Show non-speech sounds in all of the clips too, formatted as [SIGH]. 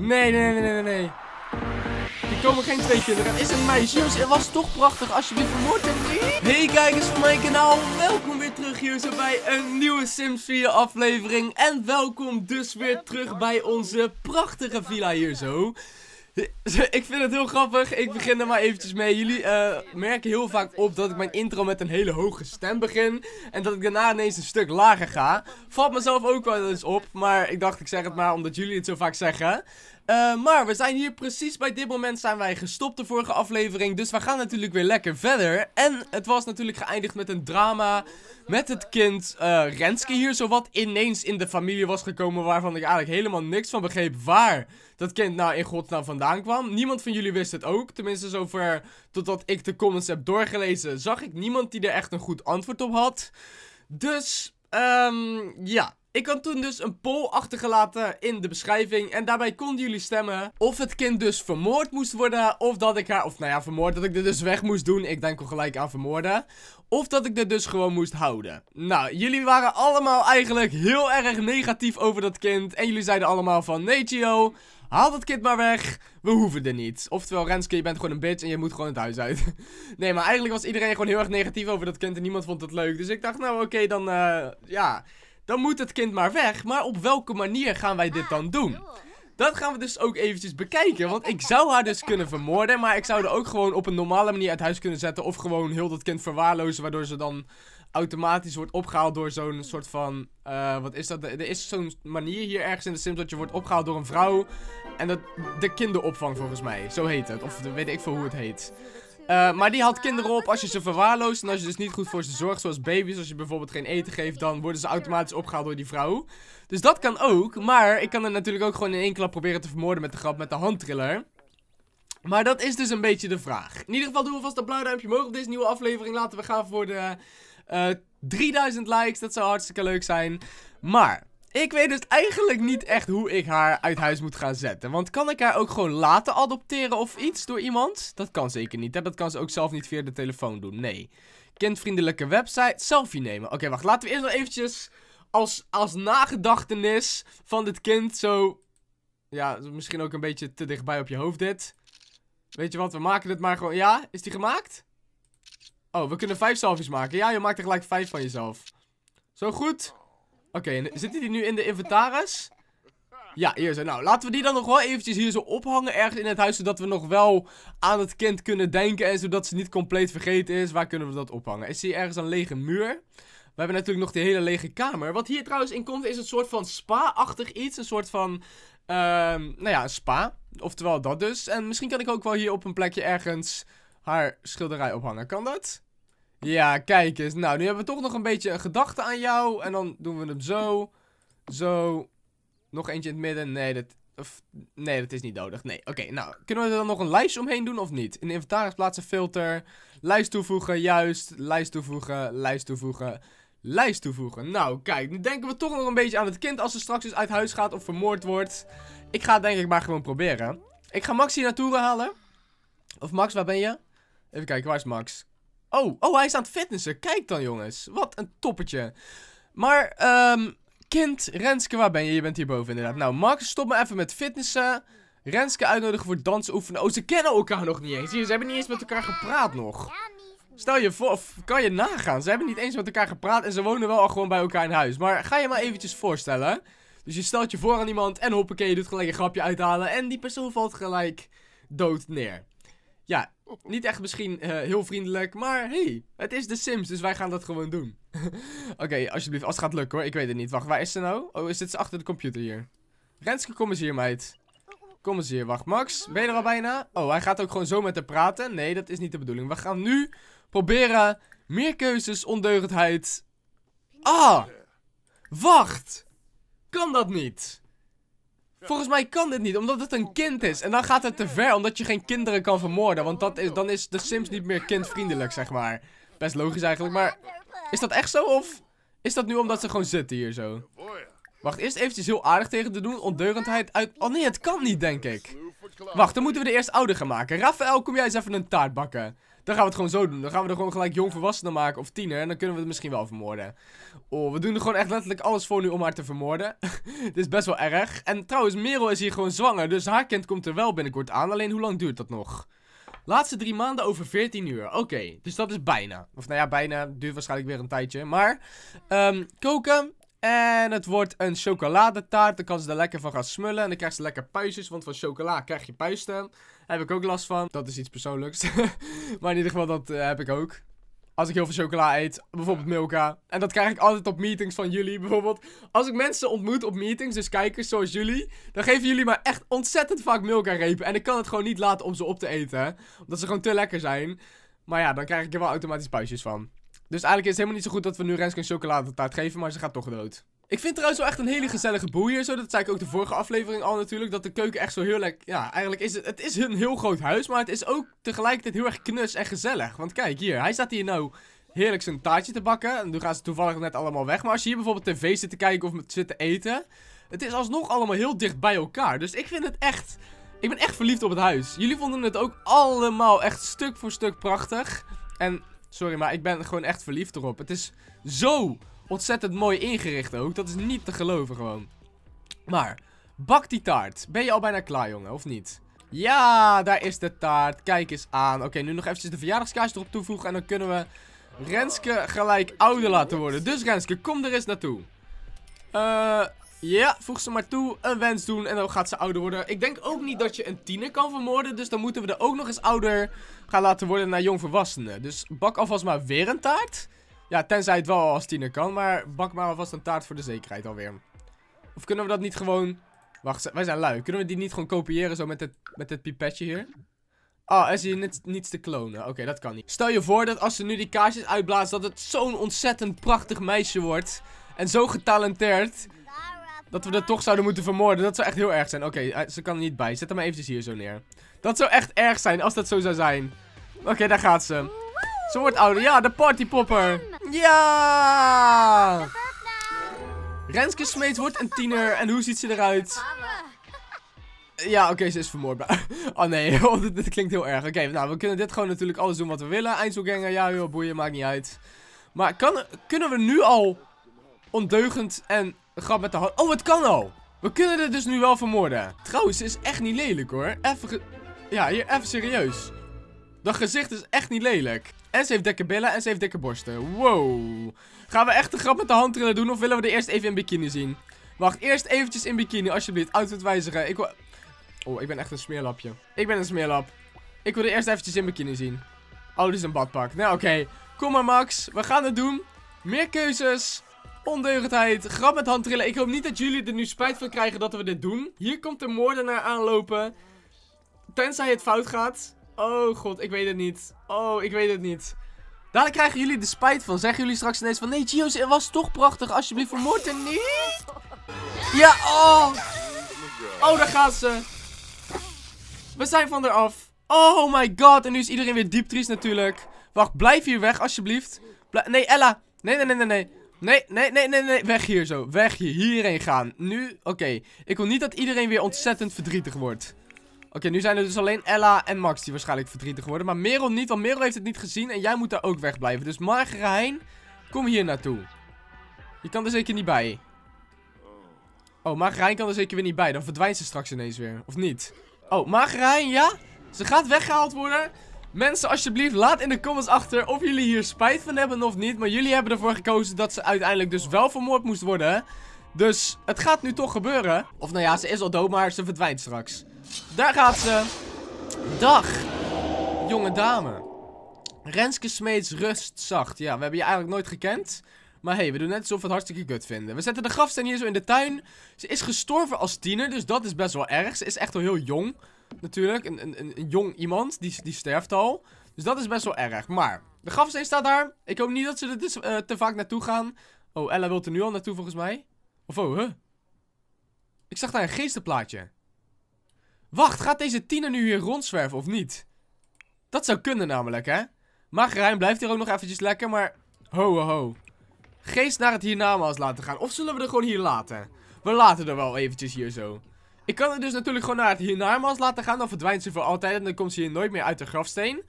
Nee, nee, nee, nee, nee. Er komen geen twee kinderen. Is een meisje. Jongens, het was toch prachtig als je weer vermoord hebt. Hey kijkers van mijn kanaal. Welkom weer terug hier zo bij een nieuwe Sims 4 aflevering. En welkom dus weer terug bij onze prachtige villa hier zo. [LAUGHS] Ik vind het heel grappig. Ik begin er maar eventjes mee. Jullie uh, merken heel vaak op dat ik mijn intro met een hele hoge stem begin. En dat ik daarna ineens een stuk lager ga. Valt mezelf ook wel eens op. Maar ik dacht ik zeg het maar omdat jullie het zo vaak zeggen. Uh, maar we zijn hier precies bij dit moment zijn wij gestopt de vorige aflevering. Dus we gaan natuurlijk weer lekker verder. En het was natuurlijk geëindigd met een drama met het kind uh, Renske hier. Zo wat ineens in de familie was gekomen waarvan ik eigenlijk helemaal niks van begreep waar dat kind nou in godsnaam vandaan kwam. Niemand van jullie wist het ook. Tenminste zover totdat ik de comments heb doorgelezen zag ik niemand die er echt een goed antwoord op had. Dus, um, ja. Ik had toen dus een poll achtergelaten in de beschrijving. En daarbij konden jullie stemmen of het kind dus vermoord moest worden. Of dat ik haar, of nou ja, vermoord, dat ik er dus weg moest doen. Ik denk al gelijk aan vermoorden. Of dat ik er dus gewoon moest houden. Nou, jullie waren allemaal eigenlijk heel erg negatief over dat kind. En jullie zeiden allemaal van, nee Gio, haal dat kind maar weg. We hoeven er niet. Oftewel, Renske, je bent gewoon een bitch en je moet gewoon het huis uit. [LAUGHS] nee, maar eigenlijk was iedereen gewoon heel erg negatief over dat kind en niemand vond het leuk. Dus ik dacht, nou oké, dan, uh, ja dan moet het kind maar weg. Maar op welke manier gaan wij dit dan doen? Dat gaan we dus ook eventjes bekijken. Want ik zou haar dus kunnen vermoorden. Maar ik zou er ook gewoon op een normale manier uit huis kunnen zetten. Of gewoon heel dat kind verwaarlozen. Waardoor ze dan automatisch wordt opgehaald door zo'n soort van... Uh, wat is dat? Er is zo'n manier hier ergens in de Sims dat je wordt opgehaald door een vrouw. En dat, de kinderopvang volgens mij. Zo heet het. Of weet ik veel hoe het heet. Uh, maar die had kinderen op als je ze verwaarloost. En als je dus niet goed voor ze zorgt, zoals baby's. Als je bijvoorbeeld geen eten geeft, dan worden ze automatisch opgehaald door die vrouw. Dus dat kan ook. Maar ik kan er natuurlijk ook gewoon in één klap proberen te vermoorden met de grap met de handtriller. Maar dat is dus een beetje de vraag. In ieder geval doen we vast een blauw duimpje omhoog op deze nieuwe aflevering. Laten we gaan voor de uh, eh, 3000 likes. Dat zou hartstikke leuk zijn. Maar ik weet dus eigenlijk niet echt hoe ik haar uit huis moet gaan zetten. Want kan ik haar ook gewoon laten adopteren of iets door iemand? Dat kan zeker niet. Hè? Dat kan ze ook zelf niet via de telefoon doen. Nee. Kindvriendelijke website. Selfie nemen. Oké, wacht. Laten we eerst nog eventjes als, als nagedachtenis van dit kind zo... Ja, misschien ook een beetje te dichtbij op je hoofd dit. Weet je wat, we maken dit maar gewoon... Ja, is die gemaakt? Oh, we kunnen vijf selfies maken. Ja, je maakt er gelijk vijf van jezelf. Zo goed. Oké, zitten die nu in de inventaris? Ja, hier zo. Nou, laten we die dan nog wel eventjes hier zo ophangen ergens in het huis. Zodat we nog wel aan het kind kunnen denken. En zodat ze niet compleet vergeten is. Waar kunnen we dat ophangen? Is hier ergens een lege muur? We hebben natuurlijk nog die hele lege kamer. Wat hier trouwens in komt is een soort van spa-achtig iets. Een soort van, uh, nou ja, een spa. Oftewel dat dus. En misschien kan ik ook wel hier op een plekje ergens haar schilderij ophangen. Kan dat? Ja, kijk eens. Nou, nu hebben we toch nog een beetje een gedachte aan jou. En dan doen we hem zo. Zo. Nog eentje in het midden. Nee, dat... Of, nee, dat is niet nodig. Nee, oké. nou, kunnen we er dan nog een lijstje omheen doen of niet? In inventaris plaatsen filter. Lijst toevoegen, juist. Lijst toevoegen, lijst toevoegen. Lijst toevoegen. Nou, kijk. Nu denken we toch nog een beetje aan het kind als ze straks dus uit huis gaat of vermoord wordt. Ik ga het denk ik maar gewoon proberen. Ik ga Max hier naartoe halen. Of Max, waar ben je? Even kijken, waar is Max? Oh, oh, hij is aan het fitnessen. Kijk dan, jongens. Wat een toppertje. Maar, um, kind, Renske, waar ben je? Je bent hierboven inderdaad. Nou, Max, stop me even met fitnessen. Renske uitnodigen voor dansen oefenen. Oh, ze kennen elkaar nog niet eens. Ze hebben niet eens met elkaar gepraat nog. Stel je voor, kan je nagaan. Ze hebben niet eens met elkaar gepraat en ze wonen wel al gewoon bij elkaar in huis. Maar ga je maar eventjes voorstellen. Dus je stelt je voor aan iemand en hoppakee, je doet gelijk een grapje uithalen. En die persoon valt gelijk dood neer. Ja, niet echt misschien uh, heel vriendelijk, maar hey, het is de Sims, dus wij gaan dat gewoon doen. [LAUGHS] Oké, alsjeblieft, als het gaat lukken hoor, ik weet het niet. Wacht, waar is ze nou? Oh, is dit achter de computer hier? Renske, kom eens hier, meid. Kom eens hier, wacht. Max, ben je er al bijna? Oh, hij gaat ook gewoon zo met haar praten. Nee, dat is niet de bedoeling. We gaan nu proberen meer keuzes, ondeugendheid. Ah! Wacht! Kan dat niet? Volgens mij kan dit niet, omdat het een kind is. En dan gaat het te ver, omdat je geen kinderen kan vermoorden. Want dat dan is de Sims niet meer kindvriendelijk, zeg maar. Best logisch eigenlijk, maar... Is dat echt zo, of... Is dat nu omdat ze gewoon zitten hier zo? Wacht, eerst eventjes heel aardig tegen te doen. Ondeugendheid uit... Oh nee, het kan niet, denk ik. Wacht, dan moeten we de eerst ouder gaan maken. Raphaël, kom jij eens even een taart bakken. Dan gaan we het gewoon zo doen. Dan gaan we er gewoon gelijk jong volwassenen maken of tiener. En dan kunnen we het misschien wel vermoorden. Oh, we doen er gewoon echt letterlijk alles voor nu om haar te vermoorden. [LAUGHS] Dit is best wel erg. En trouwens, Merel is hier gewoon zwanger. Dus haar kind komt er wel binnenkort aan. Alleen hoe lang duurt dat nog? Laatste drie maanden over 14 uur. Oké, dus dat is bijna. Of nou ja, bijna. Duurt waarschijnlijk weer een tijdje. Maar, um, koken. En het wordt een chocoladetaart. Dan kan ze er lekker van gaan smullen. En dan krijgt ze lekker puistjes. Want van chocola krijg je puisten. Heb ik ook last van. Dat is iets persoonlijks. [LAUGHS] maar in ieder geval, dat uh, heb ik ook. Als ik heel veel chocola eet, bijvoorbeeld Milka. En dat krijg ik altijd op meetings van jullie. Bijvoorbeeld, als ik mensen ontmoet op meetings, dus kijkers zoals jullie. Dan geven jullie maar echt ontzettend vaak Milka repen. En ik kan het gewoon niet laten om ze op te eten. Omdat ze gewoon te lekker zijn. Maar ja, dan krijg ik er wel automatisch puistjes van. Dus eigenlijk is het helemaal niet zo goed dat we nu Renske een chocoladetaart geven, maar ze gaat toch dood. Ik vind trouwens wel echt een hele gezellige boel hier zo. Dat zei ik ook de vorige aflevering al natuurlijk. Dat de keuken echt zo heel lekker... Ja, eigenlijk is het... Het is een heel groot huis. Maar het is ook tegelijkertijd heel erg knus en gezellig. Want kijk hier. Hij staat hier nou heerlijk zijn taartje te bakken. En nu gaan ze toevallig net allemaal weg. Maar als je hier bijvoorbeeld tv zit te kijken of zit te eten. Het is alsnog allemaal heel dicht bij elkaar. Dus ik vind het echt... Ik ben echt verliefd op het huis. Jullie vonden het ook allemaal echt stuk voor stuk prachtig. En sorry, maar ik ben gewoon echt verliefd erop. Het is zo ontzettend mooi ingericht ook. Dat is niet te geloven gewoon. Maar, bak die taart. Ben je al bijna klaar, jongen, of niet? Ja, daar is de taart. Kijk eens aan. Oké, nu nog eventjes de verjaardagskaars erop toevoegen. En dan kunnen we Renske gelijk ouder laten worden. Dus Renske, kom er eens naartoe. Eh... ja, voeg ze maar toe, een wens doen en dan gaat ze ouder worden. Ik denk ook niet dat je een tiener kan vermoorden, dus dan moeten we er ook nog eens ouder gaan laten worden naar jongvolwassenen. Dus bak alvast maar weer een taart. Ja, tenzij het wel als tiener kan. Maar bak maar alvast een taart voor de zekerheid alweer. Of kunnen we dat niet gewoon... Wacht, wij zijn lui. Kunnen we die niet gewoon kopiëren zo met het, met het pipetje hier? Oh, er is hier niets te klonen. Oké, dat kan niet. Stel je voor dat als ze nu die kaarsjes uitblazen... dat het zo'n ontzettend prachtig meisje wordt. En zo getalenteerd... Dat we er toch zouden moeten vermoorden. Dat zou echt heel erg zijn. Oké, eh, ze kan er niet bij. Zet hem maar eventjes hier zo neer. Dat zou echt erg zijn als dat zo zou zijn. Oké, daar gaat ze. Ze wordt ouder. Ja, de partypopper. Ja! Renske Smeets wordt een tiener. En hoe ziet ze eruit? Ja, oké, ze is vermoord. [LAUGHS] Oh nee, [LAUGHS] oh, dit, klinkt heel erg. Oké, nou, we kunnen dit gewoon natuurlijk alles doen wat we willen. Eindselganger, ja joh, boeien, maakt niet uit. Maar kan, kunnen we nu al ondeugend en grap met de hand... Oh, het kan al! We kunnen dit dus nu wel vermoorden. Trouwens, ze is echt niet lelijk hoor. Even... Ja, hier, even serieus. Dat gezicht is echt niet lelijk. En ze heeft dikke billen en ze heeft dikke borsten. Wow. Gaan we echt de grap met de handtrillen doen of willen we er eerst even in bikini zien? Wacht, eerst eventjes in bikini, alsjeblieft. Outfit wijzigen. Ik wil... Oh, ik ben echt een smeerlapje. Ik ben een smeerlap. Ik wil er eerst eventjes in bikini zien. Oh, dit is een badpak. Nou, oké. Kom maar, Max. We gaan het doen. Meer keuzes. Ondeugendheid. Grap met handtrillen. Ik hoop niet dat jullie er nu spijt van krijgen dat we dit doen. Hier komt de moordenaar aanlopen. Tenzij het fout gaat. Oh god, ik weet het niet. Oh, ik weet het niet. Daar krijgen jullie de spijt van. Zeggen jullie straks ineens van... Nee, Gio's, het was toch prachtig. Alsjeblieft, vermoord hem niet. Ja, oh. Oh, daar gaat ze. We zijn van eraf. Oh my god. En nu is iedereen weer diep triest natuurlijk. Wacht, blijf hier weg, alsjeblieft. nee, Ella. Nee, nee, nee, nee, nee. Nee, nee, nee, nee, nee. Weg hier zo. Weg hier. Hierheen gaan. Nu, oké. Ik wil niet dat iedereen weer ontzettend verdrietig wordt. Oké, nu zijn er dus alleen Ella en Max die waarschijnlijk verdrietig worden. Maar Merel niet, want Merel heeft het niet gezien. En jij moet daar ook wegblijven. Dus Margarijn, kom hier naartoe. Je kan er zeker niet bij. Oh, Margarijn kan er zeker weer niet bij. Dan verdwijnt ze straks ineens weer. Of niet? Oh, Margarijn, ja? Ze gaat weggehaald worden. Mensen, alsjeblieft, laat in de comments achter of jullie hier spijt van hebben of niet. Maar jullie hebben ervoor gekozen dat ze uiteindelijk dus wel vermoord moest worden. Dus het gaat nu toch gebeuren. Of nou ja, ze is al dood, maar ze verdwijnt straks. Daar gaat ze. Dag, jonge dame. Renske Smeets rust zacht. Ja, we hebben je eigenlijk nooit gekend. Maar hey, we doen net alsof we het hartstikke kut vinden. We zetten de grafsteen hier zo in de tuin. Ze is gestorven als tiener, dus dat is best wel erg. Ze is echt wel heel jong, natuurlijk. Een, een, een, jong iemand, die, die sterft al. Dus dat is best wel erg. Maar, de grafsteen staat daar. Ik hoop niet dat ze er dus, uh, te vaak naartoe gaan. Oh, Ella wil er nu al naartoe volgens mij. Of oh, huh? Ik zag daar een geestenplaatje. Wacht, gaat deze tiener nu hier rondzwerven of niet? Dat zou kunnen namelijk, hè? Margarijn blijft hier ook nog eventjes lekker, maar... Ho, ho, ho. Geest naar het hiernamaals laten gaan. Of zullen we er gewoon hier laten? We laten er wel eventjes hier zo. Ik kan het dus natuurlijk gewoon naar het hiernamaals laten gaan. Dan verdwijnt ze voor altijd en dan komt ze hier nooit meer uit de grafsteen.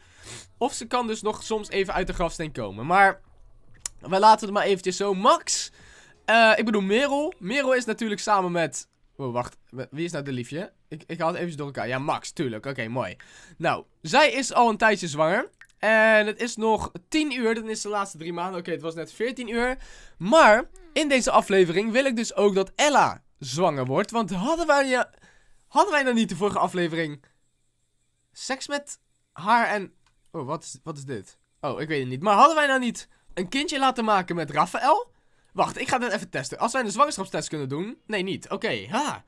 Of ze kan dus nog soms even uit de grafsteen komen. Maar we laten het maar eventjes zo. Max, uh, ik bedoel Merel. Merel is natuurlijk samen met... Oh, wacht. Wie is nou de liefje? Ik, ik haal het even door elkaar. Ja, Max, tuurlijk. Oké, mooi. Nou, zij is al een tijdje zwanger. En het is nog 10 uur. Dan is de laatste drie maanden. Oké, het was net 14 uur. Maar in deze aflevering wil ik dus ook dat Ella zwanger wordt. Want hadden wij, ja, hadden wij nou niet de vorige aflevering seks met haar en... Oh, wat is, wat is dit? Oh, ik weet het niet. Maar hadden wij nou niet een kindje laten maken met Raphaël? Wacht, ik ga dit even testen. Als wij een zwangerschapstest kunnen doen... Nee, niet. Oké, ha.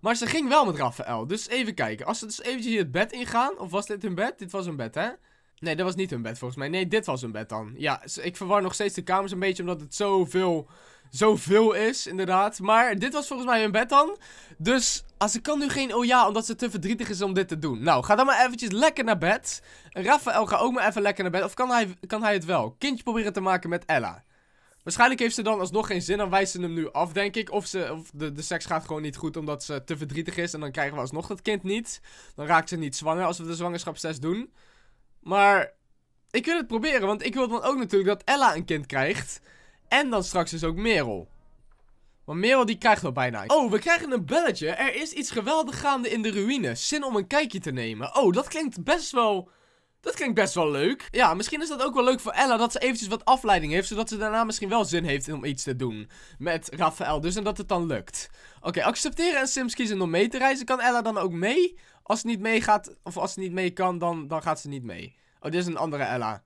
Maar ze ging wel met Raphaël. Dus even kijken. Als ze dus eventjes hier het bed ingaan. Of was dit hun bed? Dit was hun bed, hè? Nee, dat was niet hun bed volgens mij. Nee, dit was hun bed dan. Ja, ik verwar nog steeds de kamers een beetje omdat het zoveel, zoveel is, inderdaad. Maar dit was volgens mij hun bed dan. Dus, als ik kan nu geen oh ja, omdat ze te verdrietig is om dit te doen. Nou, ga dan maar eventjes lekker naar bed. Raphaël, ga ook maar even lekker naar bed. Of kan hij, kan hij het wel? Kindje proberen te maken met Ella. Waarschijnlijk heeft ze dan alsnog geen zin. Dan wijst ze hem nu af, denk ik. Of, ze, of de, de seks gaat gewoon niet goed omdat ze te verdrietig is. En dan krijgen we alsnog dat kind niet. Dan raakt ze niet zwanger als we de zwangerschapstest doen. Maar ik wil het proberen, want ik wil dan ook natuurlijk dat Ella een kind krijgt. En dan straks dus ook Merel. Maar Merel die krijgt wel bijna. Oh, we krijgen een belletje. Er is iets geweldig gaande in de ruïne. Zin om een kijkje te nemen. Oh, dat klinkt best wel... Dat klinkt best wel leuk. Ja, misschien is dat ook wel leuk voor Ella dat ze eventjes wat afleiding heeft. Zodat ze daarna misschien wel zin heeft om iets te doen met Raphaël. Dus en dat het dan lukt. Oké, accepteren en Sims kiezen om mee te reizen. Kan Ella dan ook mee? Als ze niet meegaat, of als ze niet mee kan, dan, dan gaat ze niet mee. Oh, dit is een andere Ella.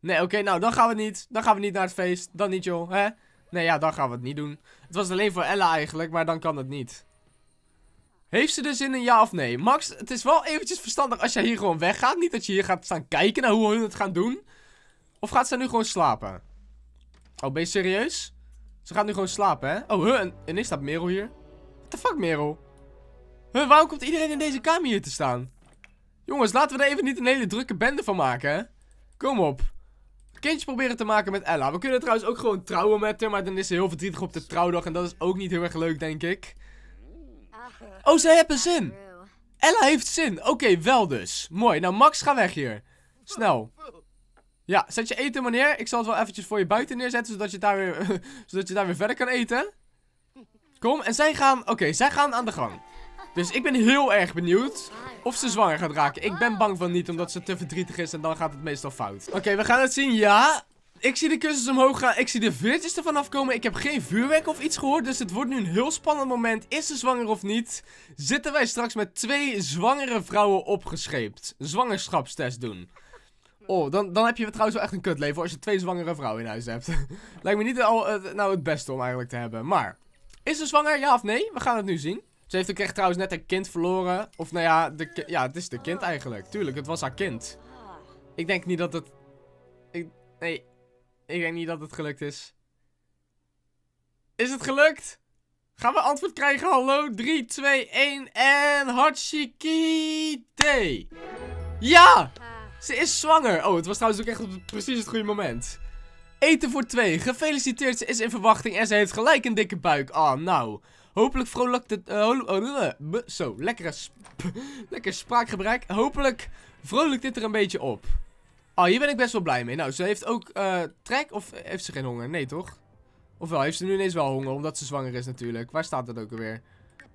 Nee, oké, nou, dan gaan we niet. Dan gaan we niet naar het feest. Dan niet, joh, hè? Nee, ja, dan gaan we het niet doen. Het was alleen voor Ella eigenlijk, maar dan kan het niet. Heeft ze er zin in, ja of nee? Max, het is wel eventjes verstandig als jij hier gewoon weggaat. Niet dat je hier gaat staan kijken naar hoe hun het gaan doen. Of gaat ze nu gewoon slapen? Oh, ben je serieus? Ze gaat nu gewoon slapen, hè? Oh, huh, en, en is dat Merel hier? What the fuck, Merel? Huh, waarom komt iedereen in deze kamer hier te staan? Jongens, laten we er even niet een hele drukke bende van maken, hè? Kom op. Kindje proberen te maken met Ella. We kunnen trouwens ook gewoon trouwen met haar, maar dan is ze heel verdrietig op de trouwdag. En dat is ook niet heel erg leuk, denk ik. Oh, ze hebben zin. Ella heeft zin. Oké, wel dus. Mooi. Nou, Max, ga weg hier. Snel. Ja, zet je eten, meneer. Ik zal het wel eventjes voor je buiten neerzetten, zodat je daar weer, [LAUGHS] zodat je daar weer verder kan eten. Kom, en zij gaan... Oké, zij gaan aan de gang. Dus ik ben heel erg benieuwd of ze zwanger gaat raken. Ik ben bang van niet, omdat ze te verdrietig is en dan gaat het meestal fout. Oké, we gaan het zien. Ja, ik zie de kussens omhoog gaan. Ik zie de veertjes ervan afkomen. Ik heb geen vuurwerk of iets gehoord. Dus het wordt nu een heel spannend moment. Is ze zwanger of niet? Zitten wij straks met twee zwangere vrouwen opgescheept? Zwangerschapstest doen. Oh, dan, dan heb je trouwens wel echt een kutleven als je twee zwangere vrouwen in huis hebt. [LAUGHS] Lijkt me niet al, uh, nou het beste om eigenlijk te hebben. Maar, is ze zwanger, ja of nee? We gaan het nu zien. Ze heeft ook echt trouwens net een kind verloren. Of nou ja, de, ja, het is de kind eigenlijk. Tuurlijk, het was haar kind. Ik denk niet dat het... Ik, nee, ik denk niet dat het gelukt is. Is het gelukt? Gaan we antwoord krijgen? Hallo, 3, 2, 1 en Hachikite. Ja! Ze is zwanger. Oh, het was trouwens ook echt precies het goede moment. Eten voor twee. Gefeliciteerd, ze is in verwachting en ze heeft gelijk een dikke buik. Ah, oh, nou. Hopelijk vrolijk het... Uh, zo, lekkere sp [LAUGHS] lekker spraakgebruik. Hopelijk vrolijk dit er een beetje op. Oh, hier ben ik best wel blij mee. Nou, ze heeft ook uh, trek of heeft ze geen honger? Nee, toch? Ofwel, heeft ze nu ineens wel honger, omdat ze zwanger is natuurlijk. Waar staat dat ook alweer?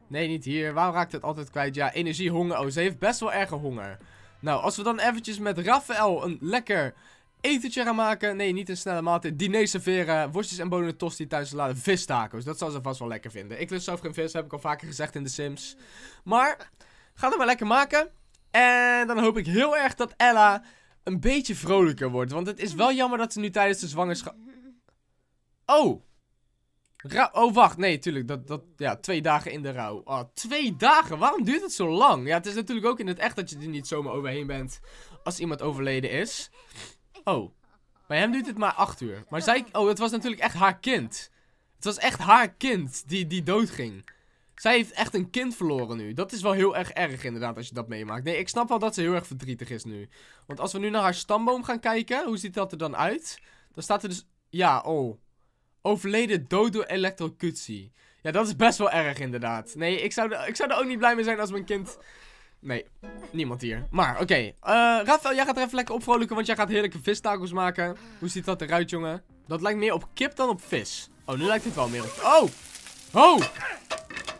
Nee, niet hier. Waarom raakt het altijd kwijt? Ja, energie, honger. Oh, ze heeft best wel erge honger. Nou, als we dan eventjes met Raphaël een lekker etentje gaan maken. Nee, niet een snelle maaltijd. Diner serveren. Worstjes en bonen tosti thuis laten. Vistaco's. Dat zal ze vast wel lekker vinden. Ik lust zelf geen vis. Heb ik al vaker gezegd in de Sims. Maar, ga het maar lekker maken. En dan hoop ik heel erg dat Ella een beetje vrolijker wordt. Want het is wel jammer dat ze nu tijdens de zwangerschap... Oh! oh, wacht. Nee, tuurlijk. Dat, dat, ja, twee dagen in de rouw. Oh, twee dagen? Waarom duurt het zo lang? Ja, het is natuurlijk ook in het echt dat je er niet zomaar overheen bent als iemand overleden is. Oh. Bij hem duurt het maar acht uur. Maar zij... Oh, het was natuurlijk echt haar kind. Het was echt haar kind die, die doodging. Zij heeft echt een kind verloren nu. Dat is wel heel erg erg inderdaad als je dat meemaakt. Nee, ik snap wel dat ze heel erg verdrietig is nu. Want als we nu naar haar stamboom gaan kijken, hoe ziet dat er dan uit? Dan staat er dus... Ja, oh. Overleden dood door elektrocutie. Ja, dat is best wel erg inderdaad. Nee, ik zou, ik zou er ook niet blij mee zijn als mijn kind... Nee, niemand hier. Maar, oké. Eh, Rafael, jij gaat er even lekker opvrolijken, want jij gaat heerlijke vistacos maken. Hoe ziet dat eruit, jongen? Dat lijkt meer op kip dan op vis. Oh, nu lijkt het wel meer op... Oh! Oh!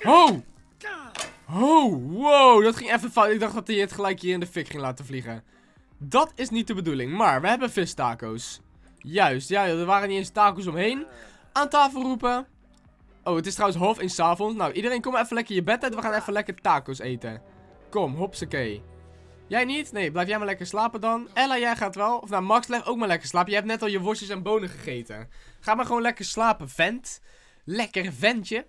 Oh! Oh, wow, dat ging even fout. Ik dacht dat hij het gelijk hier in de fik ging laten vliegen. Dat is niet de bedoeling, maar we hebben vistaco's. Juist, ja, er waren niet eens tacos omheen. Aan tafel roepen. Oh, het is trouwens half één avond. Nou, iedereen kom even lekker je bed uit. We gaan even lekker tacos eten. Kom, hopsakee. Jij niet? Nee, blijf jij maar lekker slapen dan. Ella, jij gaat wel. Of nou, Max, blijf ook maar lekker slapen. Je hebt net al je worstjes en bonen gegeten. Ga maar gewoon lekker slapen, vent. Lekker ventje.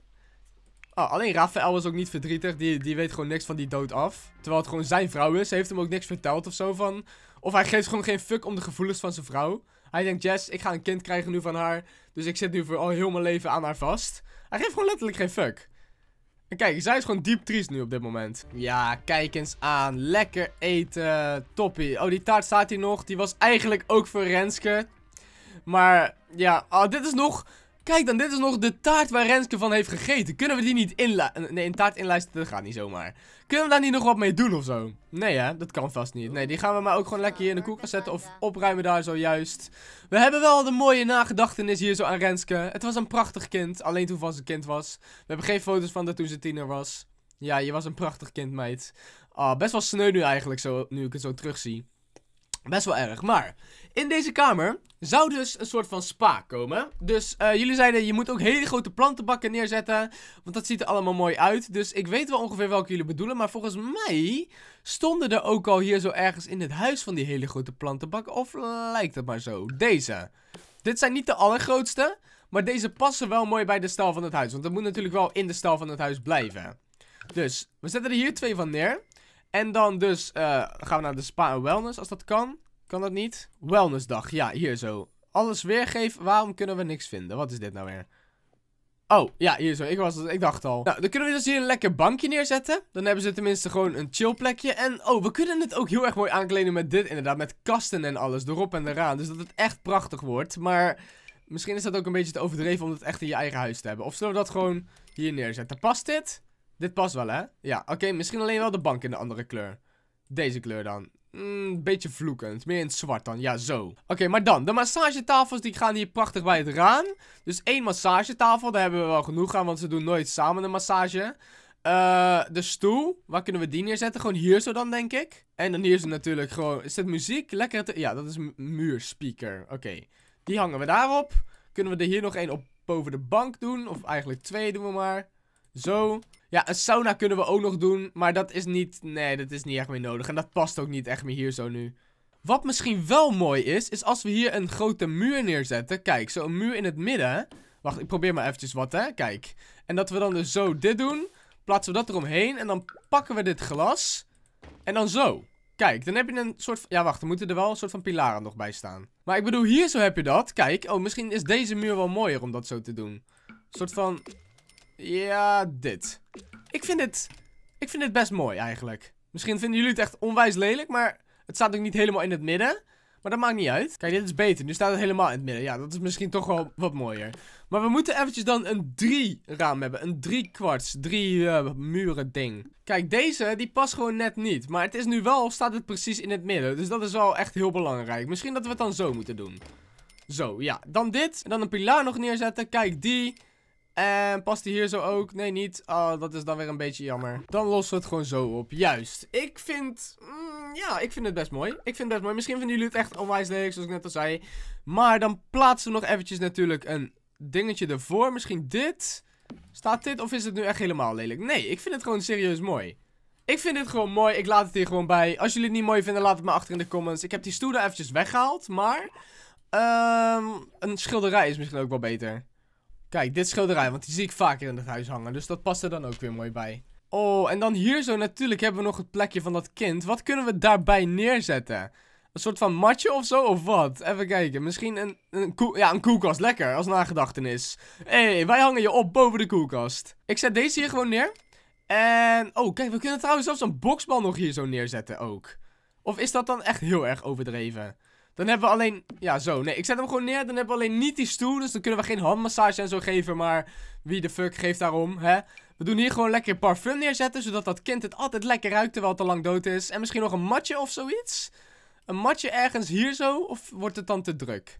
Oh, alleen Rafael was ook niet verdrietig. Die, die weet gewoon niks van die dood af. Terwijl het gewoon zijn vrouw is. Ze heeft hem ook niks verteld of zo van. Of hij geeft gewoon geen fuck om de gevoelens van zijn vrouw. Hij denkt, Jess, ik ga een kind krijgen nu van haar. Dus ik zit nu voor al heel mijn leven aan haar vast. Hij geeft gewoon letterlijk geen fuck. En kijk, zij is gewoon diep triest nu op dit moment. Ja, kijk eens aan. Lekker eten. Toppie. Oh, die taart staat hier nog. Die was eigenlijk ook voor Renske. Maar, ja. Oh, dit is nog... Kijk dan, dit is nog de taart waar Renske van heeft gegeten. Kunnen we die niet inlijsten? Nee, een taart inlijsten, dat gaat niet zomaar. Kunnen we daar niet nog wat mee doen of zo? Nee hè, dat kan vast niet. Nee, die gaan we maar ook gewoon lekker hier in de koelkast zetten of opruimen daar zojuist. We hebben wel de mooie nagedachtenis hier zo aan Renske. Het was een prachtig kind, alleen toen van zijn kind was. We hebben geen foto's van dat toen ze tiener was. Ja, je was een prachtig kind, meid. Ah, best wel sneu nu eigenlijk, zo, nu ik het zo terugzie. Best wel erg. Maar in deze kamer zou dus een soort van spa komen. Dus uh, jullie zeiden, je moet ook hele grote plantenbakken neerzetten. Want dat ziet er allemaal mooi uit. Dus ik weet wel ongeveer welke jullie bedoelen. Maar volgens mij stonden er ook al hier zo ergens in het huis van die hele grote plantenbakken. Of lijkt het maar zo? Deze. Dit zijn niet de allergrootste. Maar deze passen wel mooi bij de stijl van het huis. Want dat moet natuurlijk wel in de stijl van het huis blijven. Dus we zetten er hier twee van neer. En dan dus uh, gaan we naar de spa en wellness als dat kan. Kan dat niet? Wellnessdag. Ja, hier zo. Alles weergeven. Waarom kunnen we niks vinden? Wat is dit nou weer? Oh, ja, hier zo. Ik, was, ik dacht al. Nou, dan kunnen we dus hier een lekker bankje neerzetten. Dan hebben ze tenminste gewoon een chill plekje. En, oh, we kunnen het ook heel erg mooi aankleden met dit inderdaad. Met kasten en alles, erop en eraan. Dus dat het echt prachtig wordt. Maar misschien is dat ook een beetje te overdreven om het echt in je eigen huis te hebben. Of zullen we dat gewoon hier neerzetten? Past dit? Dit past wel, hè? Ja, oké. misschien alleen wel de bank in de andere kleur. Deze kleur dan. Een mm, beetje vloekend. Meer in het zwart dan. Ja, zo. Oké, maar dan. De massagetafels die gaan hier prachtig bij het raam. Dus één massagetafel. Daar hebben we wel genoeg aan. Want ze doen nooit samen een massage. Uh, de stoel. Waar kunnen we die neerzetten? Gewoon hier zo dan, denk ik. En dan hier zo natuurlijk gewoon... Is dit muziek? Lekker te... Ja, dat is muurspeaker. Oké. Die hangen we daarop. Kunnen we er hier nog één op boven de bank doen? Of eigenlijk twee doen we maar. Zo. Ja, een sauna kunnen we ook nog doen. Maar dat is niet... Nee, dat is niet echt meer nodig. En dat past ook niet echt meer hier zo nu. Wat misschien wel mooi is, is als we hier een grote muur neerzetten. Kijk, zo'n muur in het midden. Wacht, ik probeer maar eventjes wat, hè. Kijk. En dat we dan dus zo dit doen. Plaatsen we dat eromheen. En dan pakken we dit glas. En dan zo. Kijk, dan heb je een soort. Ja, wacht, er moeten er wel een soort van pilaren nog bij staan. Maar ik bedoel, hier zo heb je dat. Kijk, oh, misschien is deze muur wel mooier om dat zo te doen. Een soort van... Ja, dit. Ik vind dit... Ik vind dit best mooi eigenlijk. Misschien vinden jullie het echt onwijs lelijk, maar het staat ook niet helemaal in het midden. Maar dat maakt niet uit. Kijk, dit is beter. Nu staat het helemaal in het midden. Ja, dat is misschien toch wel wat mooier. Maar we moeten eventjes dan een 3 raam hebben. Een 3 kwarts, 3 uh, muren ding. Kijk, deze, die past gewoon net niet. Maar het is nu wel, staat het precies in het midden. Dus dat is wel echt heel belangrijk. Misschien dat we het dan zo moeten doen. Zo, ja. Dan dit. En dan een pilaar nog neerzetten. Kijk, die. En past die hier zo ook? Nee, niet. Oh, dat is dan weer een beetje jammer. Dan lossen we het gewoon zo op. Juist. Ik vind... Mm, ja, ik vind het best mooi. Ik vind het best mooi. Misschien vinden jullie het echt onwijs leuk, zoals ik net al zei. Maar dan plaatsen we nog eventjes natuurlijk een dingetje ervoor. Misschien dit. Staat dit of is het nu echt helemaal lelijk? Nee, ik vind het gewoon serieus mooi. Ik vind dit gewoon mooi. Ik laat het hier gewoon bij. Als jullie het niet mooi vinden, laat het maar achter in de comments. Ik heb die stoelen eventjes weggehaald, maar... Um, een schilderij is misschien ook wel beter. Kijk, dit schilderij, want die zie ik vaker in het huis hangen. Dus dat past er dan ook weer mooi bij. Oh, en dan hier zo natuurlijk hebben we nog het plekje van dat kind. Wat kunnen we daarbij neerzetten? Een soort van matje of zo, of wat? Even kijken, misschien een, een, ja, een koelkast. Lekker, als nagedachtenis. Hé, hey, wij hangen je op boven de koelkast. Ik zet deze hier gewoon neer. En, oh, kijk, we kunnen trouwens zelfs een boksbal nog hier zo neerzetten ook. Of is dat dan echt heel erg overdreven? Dan hebben we alleen... Ja, zo. Nee, ik zet hem gewoon neer. Dan hebben we alleen niet die stoel. Dus dan kunnen we geen handmassage en zo geven. Maar wie de fuck geeft daarom, hè? We doen hier gewoon lekker parfum neerzetten. Zodat dat kind het altijd lekker ruikt terwijl het al lang dood is. En misschien nog een matje of zoiets. Een matje ergens hier zo? Of wordt het dan te druk?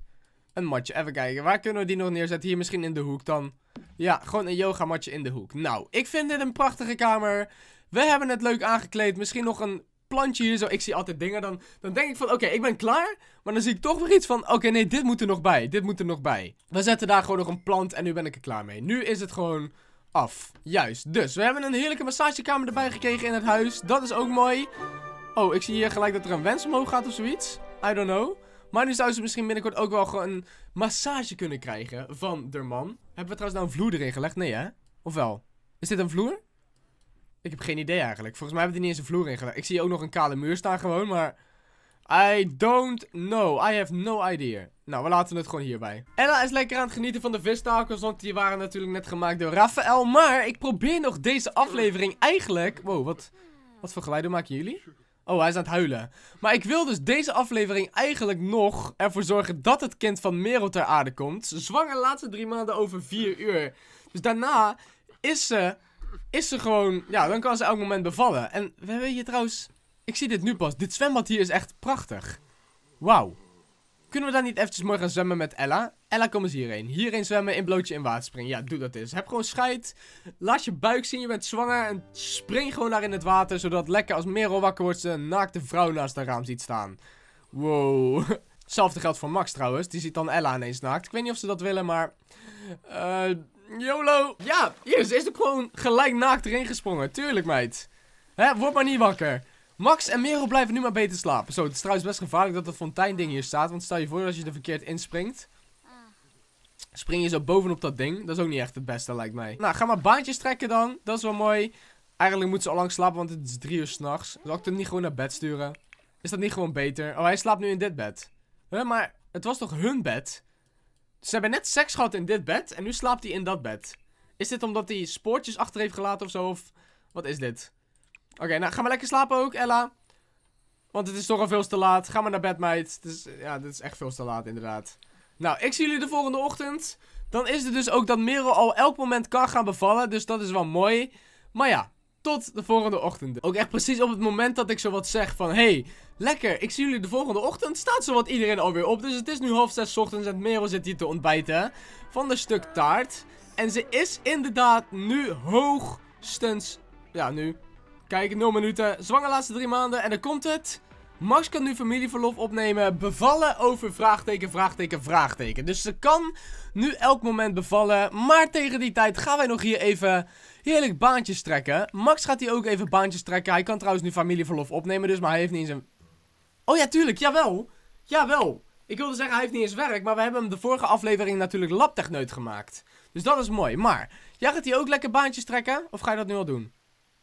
Een matje. Even kijken. Waar kunnen we die nog neerzetten? Hier misschien in de hoek dan. Ja, gewoon een yoga matje in de hoek. Nou, ik vind dit een prachtige kamer. We hebben het leuk aangekleed. Misschien nog een plantje hier zo. Ik zie altijd dingen. Dan, dan denk ik van, oké, ik ben klaar. Maar dan zie ik toch weer iets van, oké, nee, dit moet er nog bij. Dit moet er nog bij. We zetten daar gewoon nog een plant en nu ben ik er klaar mee. Nu is het gewoon af. Juist. Dus, we hebben een heerlijke massagekamer erbij gekregen in het huis. Dat is ook mooi. Oh, ik zie hier gelijk dat er een wens omhoog gaat of zoiets. I don't know. Maar nu zou ze misschien binnenkort ook wel gewoon een massage kunnen krijgen van der man. Hebben we trouwens nou een vloer erin gelegd? Nee, hè? Of wel? Is dit een vloer? Ik heb geen idee eigenlijk. Volgens mij hebben er niet eens een vloer in gelegd. Ik zie ook nog een kale muur staan gewoon, maar... I don't know. I have no idea. Nou, we laten het gewoon hierbij. Ella is lekker aan het genieten van de vistakels, want die waren natuurlijk net gemaakt door Raphaël. Maar ik probeer nog deze aflevering eigenlijk... Wow, wat, wat voor geluiden maken jullie? Oh, hij is aan het huilen. Maar ik wil dus deze aflevering eigenlijk nog ervoor zorgen dat het kind van Merel ter aarde komt. Zwanger laatste drie maanden over vier uur. Dus daarna is ze, is ze gewoon, ja, dan kan ze elk moment bevallen. En we hebben hier trouwens, ik zie dit nu pas. Dit zwembad hier is echt prachtig. Wauw. Kunnen we daar niet eventjes mooi gaan zwemmen met Ella? Ella, kom eens hierheen. Hierheen zwemmen, in blootje in water springen. Ja, doe dat eens. Heb gewoon scheid. Laat je buik zien, je bent zwanger. En spring gewoon daar in het water. Zodat lekker als Merel wakker wordt, ze een naakte vrouw naast haar raam ziet staan. Wow. [LAUGHS] Hetzelfde geldt voor Max trouwens. Die ziet dan Ella ineens naakt. Ik weet niet of ze dat willen, maar... Eh... YOLO. Ja, hier, ze is ook gewoon gelijk naakt erin gesprongen. Tuurlijk, meid. Hè, word maar niet wakker. Max en Merel blijven nu maar beter slapen. Zo, het is trouwens best gevaarlijk dat dat fonteinding hier staat. Want stel je voor als je er verkeerd inspringt. Spring je zo bovenop dat ding. Dat is ook niet echt het beste, lijkt mij. Nou, ga maar baantjes trekken dan. Dat is wel mooi. Eigenlijk moet ze al lang slapen, want het is drie uur s'nachts. Zal ik hem niet gewoon naar bed sturen? Is dat niet gewoon beter? Oh, hij slaapt nu in dit bed. Huh, maar het was toch hun bed? Ze hebben net seks gehad in dit bed en nu slaapt hij in dat bed. Is dit omdat hij spoortjes achter heeft gelaten of zo? Of wat is dit? Oké, nou ga maar lekker slapen ook, Ella. Want het is toch al veel te laat. Ga maar naar bed, meid. Ja, dit is echt veel te laat, inderdaad. Nou, ik zie jullie de volgende ochtend. Dan is het dus ook dat Merel al elk moment kan gaan bevallen. Dus dat is wel mooi. Maar ja, tot de volgende ochtend. Ook echt precies op het moment dat ik zo wat zeg van... Hey, lekker, ik zie jullie de volgende ochtend. Staat zo wat iedereen alweer op. Dus het is nu half zes ochtends en Merel zit hier te ontbijten. Van een stuk taart. En ze is inderdaad nu hoogstens... Ja, nu Kijk, 0 minuten. Zwanger laatste drie maanden. En dan komt het. Max kan nu familieverlof opnemen. Bevallen over vraagteken, vraagteken, vraagteken. Dus ze kan nu elk moment bevallen. Maar tegen die tijd gaan wij nog hier even heerlijk baantjes trekken. Max gaat hier ook even baantjes trekken. Hij kan trouwens nu familieverlof opnemen. Dus, maar hij heeft niet eens een... Oh ja, tuurlijk. Jawel. Jawel. Ik wilde zeggen, hij heeft niet eens werk. Maar we hebben hem de vorige aflevering natuurlijk labtechneut gemaakt. Dus dat is mooi. Maar, jij gaat hier ook lekker baantjes trekken? Of ga je dat nu al doen?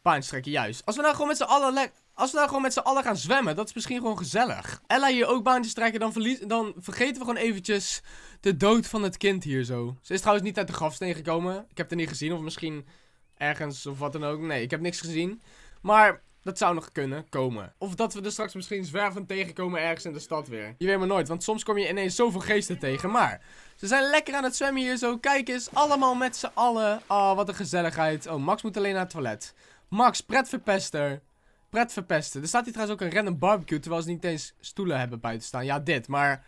Baantjes juist. Als we nou gewoon met z'n allen als we nou gewoon met z'n allen gaan zwemmen, dat is misschien gewoon gezellig. Ella hier ook baantjes trekken, dan, dan vergeten we gewoon eventjes de dood van het kind hier zo. Ze is trouwens niet uit de grafsteen gekomen. Ik heb het niet gezien, of misschien ergens of wat dan ook. Nee, ik heb niks gezien. Maar dat zou nog kunnen komen. Of dat we er straks misschien zwervend tegenkomen ergens in de stad weer. Je weet maar nooit, want soms kom je ineens zoveel geesten tegen. Maar ze zijn lekker aan het zwemmen hier zo. Kijk eens, allemaal met z'n allen. Oh, wat een gezelligheid. Oh, Max moet alleen naar het toilet. Max, pretverpester. Pretverpesten. Er staat hier trouwens ook een random barbecue, terwijl ze niet eens stoelen hebben buiten staan. Ja, dit, maar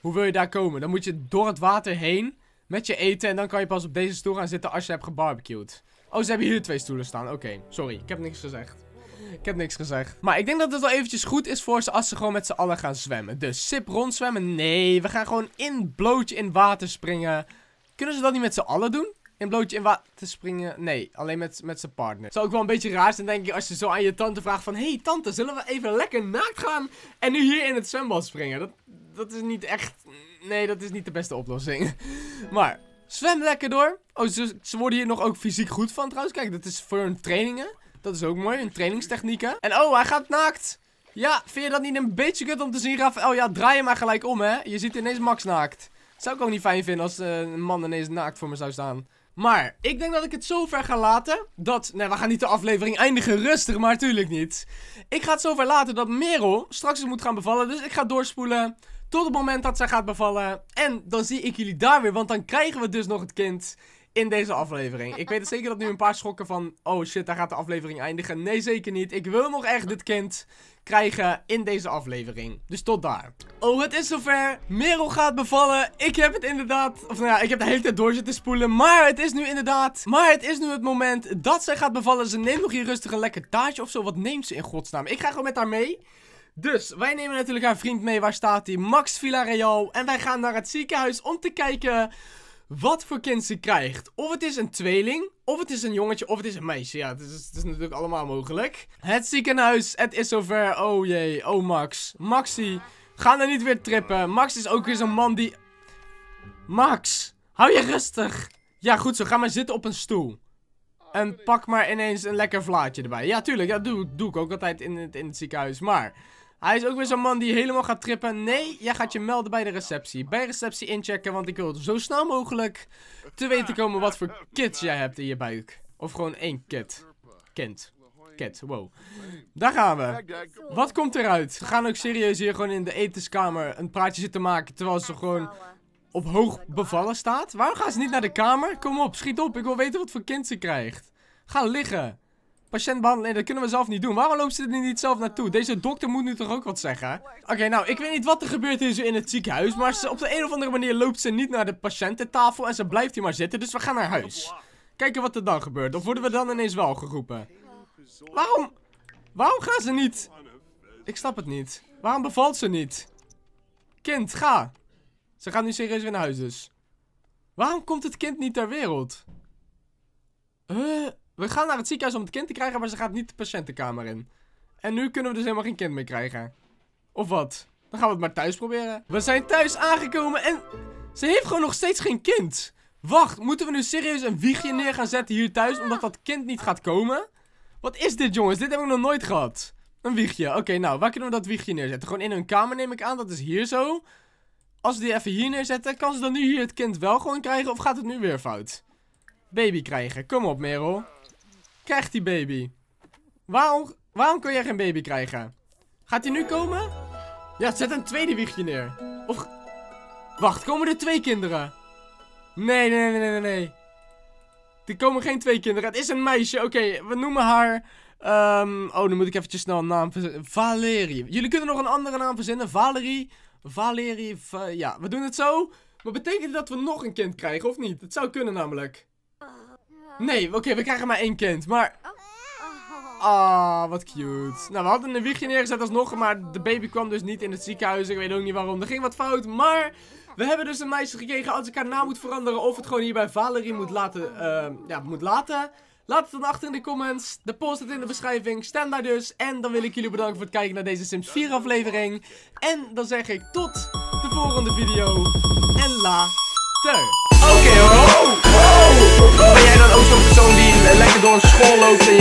hoe wil je daar komen? Dan moet je door het water heen met je eten en dan kan je pas op deze stoel gaan zitten als je hebt gebarbecued. Oh, ze hebben hier twee stoelen staan. Oké, sorry, ik heb niks gezegd. Ik heb niks gezegd. Maar ik denk dat het wel eventjes goed is voor ze als ze gewoon met z'n allen gaan zwemmen. Dus sip rondzwemmen? Nee, we gaan gewoon in blootje in water springen. Kunnen ze dat niet met z'n allen doen? in blootje in water springen. Nee, alleen met, met zijn partner. Zou ook wel een beetje raar zijn, denk ik, als je zo aan je tante vraagt van... hey, tante, zullen we even lekker naakt gaan en nu hier in het zwembad springen? Dat, dat is niet echt... Nee, dat is niet de beste oplossing. [LAUGHS] maar, zwem lekker door. Oh, ze, ze worden hier nog ook fysiek goed van trouwens. Kijk, dat is voor hun trainingen. Dat is ook mooi, hun trainingstechnieken. En oh, hij gaat naakt. Ja, vind je dat niet een beetje kut om te zien, Rafael? Ja, draai je maar gelijk om, hè. Je ziet ineens Max naakt. Zou ik ook niet fijn vinden als uh, een man ineens naakt voor me zou staan. Maar ik denk dat ik het zo ver ga laten. Dat. Nee, we gaan niet de aflevering eindigen rustig, maar natuurlijk niet. Ik ga het zo ver laten dat Merel straks moet gaan bevallen. Dus ik ga doorspoelen Tot het moment dat zij gaat bevallen. En dan zie ik jullie daar weer, want dan krijgen we dus nog het kind in deze aflevering. Ik weet zeker dat nu een paar schokken van... Oh shit, daar gaat de aflevering eindigen. Nee, zeker niet. Ik wil nog echt dit kind krijgen in deze aflevering. Dus tot daar. Oh, het is zover. Merel gaat bevallen. Ik heb het inderdaad... Of nou ja, ik heb de hele tijd door zitten spoelen. Maar het is nu inderdaad... Maar het is nu het moment dat zij gaat bevallen. Ze neemt nog hier rustig een lekker taartje of zo. Wat neemt ze in godsnaam? Ik ga gewoon met haar mee. Dus, wij nemen natuurlijk haar vriend mee. Waar staat hij? Max Villarreal. En wij gaan naar het ziekenhuis om te kijken wat voor kind ze krijgt. Of het is een tweeling, of het is een jongetje, of het is een meisje. Ja, het is, het is natuurlijk allemaal mogelijk. Het ziekenhuis, het is zover. Oh jee, oh Max. Maxi, ga nou niet weer trippen. Max is ook weer zo'n man die... Max, hou je rustig. Ja, goed zo. Ga maar zitten op een stoel. En pak maar ineens een lekker vlaatje erbij. Ja, tuurlijk. Dat doe, doe ik ook altijd in het, in het ziekenhuis. Maar... Hij is ook weer zo'n man die helemaal gaat trippen. Nee, jij gaat je melden bij de receptie. Bij receptie inchecken, want ik wil zo snel mogelijk te weten komen wat voor kids jij hebt in je buik. Of gewoon één kid. Kind. Kid, wow. Daar gaan we. Wat komt eruit? We gaan ook serieus hier gewoon in de etenskamer een praatje zitten maken, terwijl ze gewoon op hoog bevallen staat. Waarom gaan ze niet naar de kamer? Kom op, schiet op. Ik wil weten wat voor kind ze krijgt. Ga liggen patiënt behandelen. dat kunnen we zelf niet doen. Waarom loopt ze er niet zelf naartoe? Deze dokter moet nu toch ook wat zeggen? Oké, nou, ik weet niet wat er gebeurt hier in het ziekenhuis. Maar op de een of andere manier loopt ze niet naar de patiëntentafel. En ze blijft hier maar zitten. Dus we gaan naar huis. Kijken wat er dan gebeurt. Of worden we dan ineens wel geroepen? Waarom? Waarom gaan ze niet? Ik snap het niet. Waarom bevalt ze niet? Kind, ga. Ze gaat nu serieus weer naar huis dus. Waarom komt het kind niet ter wereld? Huh? We gaan naar het ziekenhuis om het kind te krijgen, maar ze gaat niet de patiëntenkamer in. En nu kunnen we dus helemaal geen kind meer krijgen. Of wat? Dan gaan we het maar thuis proberen. We zijn thuis aangekomen en ze heeft gewoon nog steeds geen kind. Wacht, moeten we nu serieus een wiegje neer gaan zetten hier thuis, omdat dat kind niet gaat komen? Wat is dit jongens? Dit heb ik nog nooit gehad. Een wiegje. Oké, nou, waar kunnen we dat wiegje neerzetten? Gewoon in hun kamer neem ik aan, dat is hier zo. Als we die even hier neerzetten, kan ze dan nu hier het kind wel gewoon krijgen of gaat het nu weer fout? Baby krijgen. Kom op, Merel krijgt die baby? Waarom, waarom kun jij geen baby krijgen? Gaat hij nu komen? Ja, zet een tweede wiegje neer. Of... Wacht, komen er twee kinderen? Nee, nee, nee, nee, nee. Er komen geen twee kinderen. Het is een meisje. Oké, we noemen haar... Um, oh, dan moet ik eventjes snel een naam verzinnen. Valerie. Jullie kunnen nog een andere naam verzinnen. Valerie. Valerie. ja, we doen het zo. Maar betekent dat we nog een kind krijgen of niet? Het zou kunnen namelijk. Nee, oké, we krijgen maar één kind. Maar... Ah, wat cute. Nou, we hadden een wiegje neergezet alsnog, maar de baby kwam dus niet in het ziekenhuis. Ik weet ook niet waarom. Er ging wat fout, maar... We hebben dus een meisje gekregen. Als ik haar naam moet veranderen of het gewoon hier bij Valerie moet laten... Uh, ja, moet laten... Laat het dan achter in de comments. De post staat in de beschrijving. Stem daar dus. En dan wil ik jullie bedanken voor het kijken naar deze Sims 4 aflevering. En dan zeg ik tot de volgende video. En later. Oké, okay, Ben jij dan ook zo'n persoon die lekker door school loopt en je